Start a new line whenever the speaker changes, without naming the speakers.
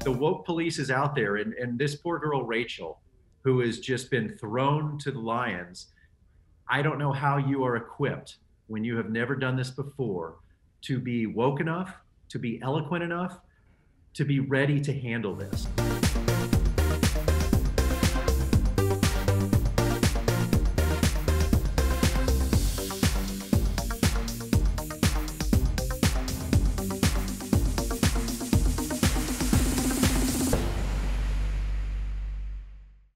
The woke police is out there and, and this poor girl rachel who has just been thrown to the lions i don't know how you are equipped when you have never done this before to be woke enough to be eloquent enough to be ready to handle this